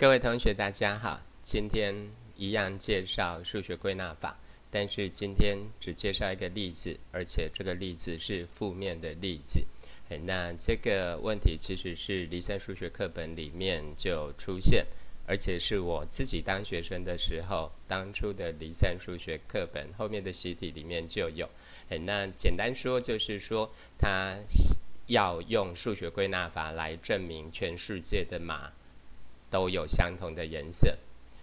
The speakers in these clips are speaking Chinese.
各位同学，大家好。今天一样介绍数学归纳法，但是今天只介绍一个例子，而且这个例子是负面的例子。那这个问题其实是离散数学课本里面就出现，而且是我自己当学生的时候，当初的离散数学课本后面的习题里面就有。那简单说就是说，他要用数学归纳法来证明全世界的马。都有相同的颜色，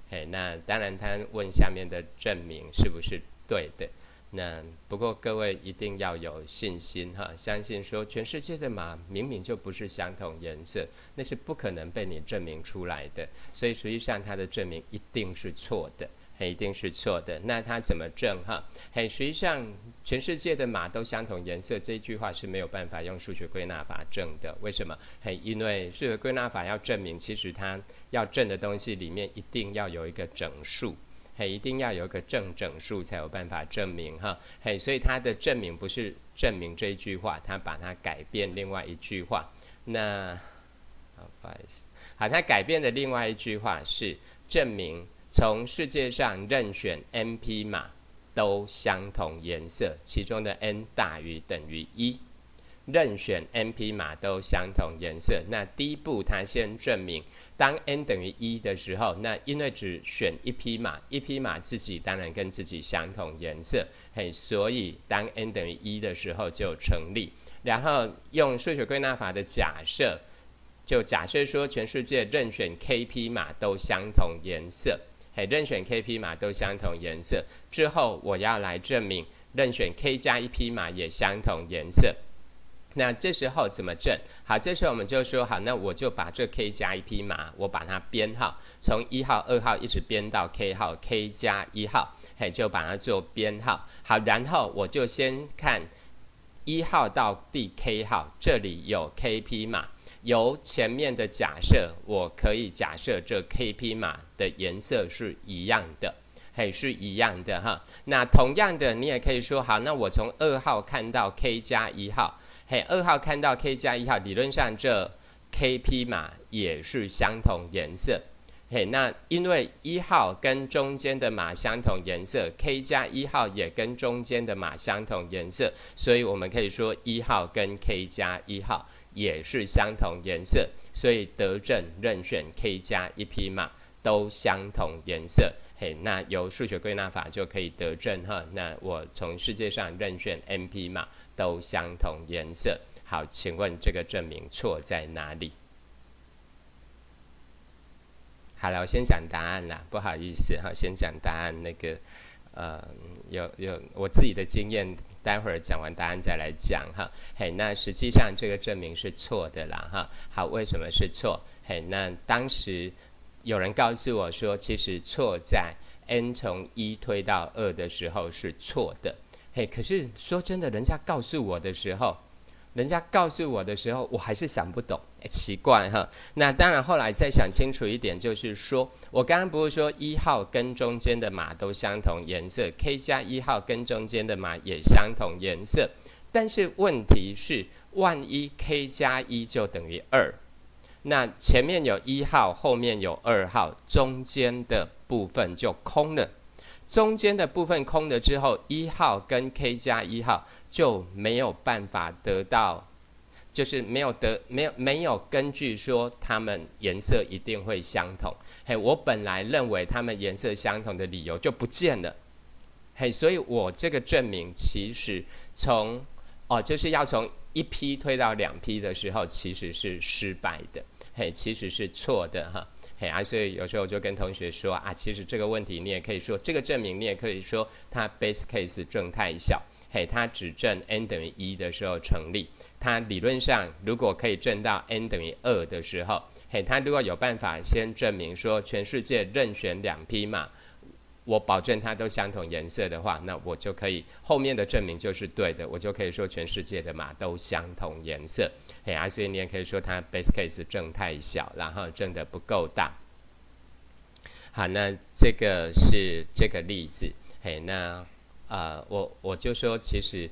嘿，那当然他问下面的证明是不是对的？那不过各位一定要有信心哈，相信说全世界的马明明就不是相同颜色，那是不可能被你证明出来的，所以实际上他的证明一定是错的。一定是错的。那它怎么证哈？嘿，实际上全世界的马都相同颜色，这句话是没有办法用数学归纳法证的。为什么？嘿，因为数学归纳法要证明，其实它要证的东西里面一定要有一个整数，嘿，一定要有一个正整数才有办法证明哈。嘿，所以它的证明不是证明这一句话，它把它改变另外一句话。那，好，不好意思，好，它改变的另外一句话是证明。从世界上任选 n 匹马都相同颜色，其中的 n 大于等于一。任选 n 匹马都相同颜色，那第一步他先证明，当 n 等于一的时候，那因为只选一匹马，一匹马自己当然跟自己相同颜色，嘿，所以当 n 等于一的时候就成立。然后用数学归纳法的假设，就假设说全世界任选 k 匹马都相同颜色。嘿，任选 k 匹马都相同颜色之后，我要来证明任选 k 加一匹马也相同颜色。那这时候怎么证？好，这时候我们就说好，那我就把这 k 加一匹马，我把它编号，从一号、二号一直编到 k 号，k 加一号，嘿，就把它做编号。好，然后我就先看一号到第 k 号，这里有 k 匹马。由前面的假设，我可以假设这 k p 码的颜色是一样的，嘿，是一样的哈。那同样的，你也可以说好，那我从二号看到 k 加一号，嘿，二号看到 k 加一号，理论上这 k p 码也是相同颜色，嘿，那因为一号跟中间的马相同颜色，k 加一号也跟中间的马相同颜色，所以我们可以说一号跟 k 加一号。也是相同颜色，所以得证任选 k 加一匹马都相同颜色。嘿，那由数学归纳法就可以得证哈。那我从世界上任选 n 匹马都相同颜色。好，请问这个证明错在哪里？好了，我先讲答案啦。不好意思哈，先讲答案。那个呃，有有我自己的经验。待会儿讲完答案再来讲哈，嘿，那实际上这个证明是错的啦哈。好，为什么是错？嘿，那当时有人告诉我说，其实错在 n 从一推到二的时候是错的。嘿，可是说真的，人家告诉我的时候。人家告诉我的时候，我还是想不懂，奇怪哈。那当然，后来再想清楚一点，就是说我刚刚不是说一号跟中间的马都相同颜色，k 加一号跟中间的马也相同颜色，但是问题是，万一 k 加一就等于二，那前面有一号，后面有二号，中间的部分就空了。中间的部分空了之后，一号跟 k 加一号就没有办法得到，就是没有得没有没有根据说它们颜色一定会相同。嘿，我本来认为它们颜色相同的理由就不见了。嘿，所以我这个证明其实从哦，就是要从一批推到两批的时候，其实是失败的。嘿，其实是错的哈。嘿啊，所以有时候我就跟同学说啊，其实这个问题你也可以说，这个证明你也可以说它 base case 正太小，嘿，它只证 n 等于一的时候成立。它理论上如果可以证到 n 等于二的时候，嘿，它如果有办法先证明说全世界任选两匹马，我保证它都相同颜色的话，那我就可以后面的证明就是对的，我就可以说全世界的马都相同颜色。嘿啊，所以你也可以说它 base case 正太小，然后正的不够大。好，那这个是这个例子。嘿，那呃，我我就说，其实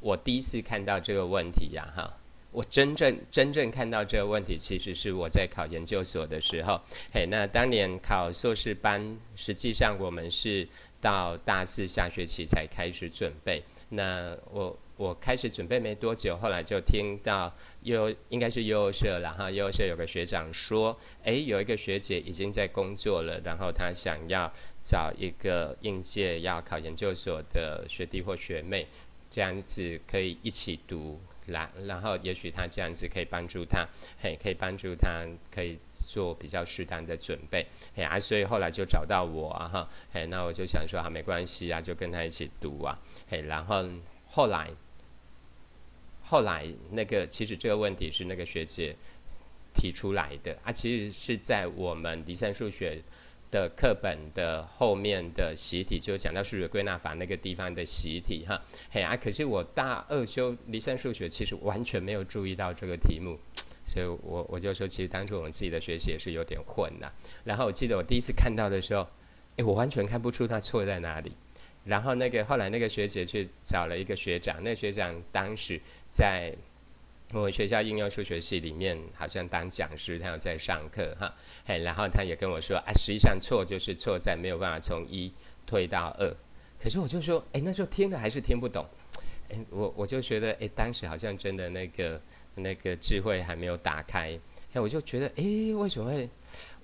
我第一次看到这个问题呀，哈，我真正真正看到这个问题，其实是我在考研究所的时候。嘿，那当年考硕士班，实际上我们是到大四下学期才开始准备。那我我开始准备没多久，后来就听到幼应该是幼社了哈，幼社有个学长说，诶，有一个学姐已经在工作了，然后她想要找一个应届要考研究所的学弟或学妹，这样子可以一起读。然然后，也许他这样子可以帮助他，嘿，可以帮助他，可以做比较适当的准备，嘿啊，所以后来就找到我啊，哈，嘿，那我就想说，啊，没关系啊，就跟他一起读啊，嘿，然后后来，后来那个其实这个问题是那个学姐提出来的啊，其实是在我们离散数学。的课本的后面的习题就讲到数学归纳法那个地方的习题哈，嘿啊，可是我大二修离散数学，其实完全没有注意到这个题目，所以我我就说，其实当初我们自己的学习也是有点混的。然后我记得我第一次看到的时候，诶，我完全看不出它错在哪里。然后那个后来那个学姐去找了一个学长，那学长当时在。我学校应用数学系里面好像当讲师，他有在上课哈，嘿，然后他也跟我说，啊，实际上错就是错在没有办法从一推到二，可是我就说，哎，那时候听了还是听不懂，哎，我我就觉得，哎，当时好像真的那个那个智慧还没有打开。哎，我就觉得，哎，为什么会？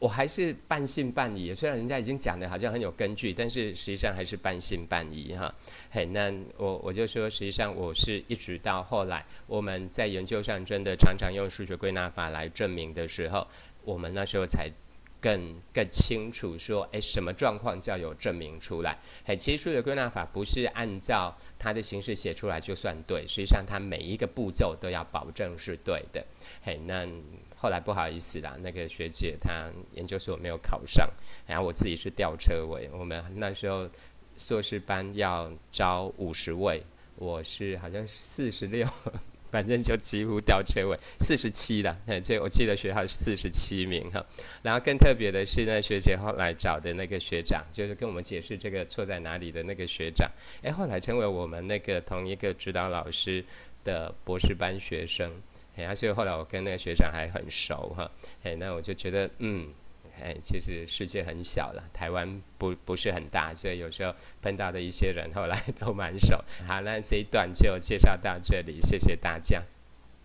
我还是半信半疑。虽然人家已经讲的好像很有根据，但是实际上还是半信半疑哈。嘿，那我我就说，实际上我是一直到后来，我们在研究上真的常常用数学归纳法来证明的时候，我们那时候才更更清楚说，哎，什么状况叫有证明出来？嘿，其实数学归纳法不是按照它的形式写出来就算对，实际上它每一个步骤都要保证是对的。嘿，那。后来不好意思啦，那个学姐她研究所没有考上，然后我自己是吊车尾。我们那时候硕士班要招五十位，我是好像四十六，反正就几乎吊车尾，四十七了。这我记得学校是四十七名哈。然后更特别的是，那学姐后来找的那个学长，就是跟我们解释这个错在哪里的那个学长，哎，后来成为我们那个同一个指导老师的博士班学生。哎，所以后来我跟那个学长还很熟哈，哎，那我就觉得，嗯，哎，其实世界很小了，台湾不不是很大，所以有时候碰到的一些人后来 都蛮熟。好，那这一段就介绍到这里，谢谢大家。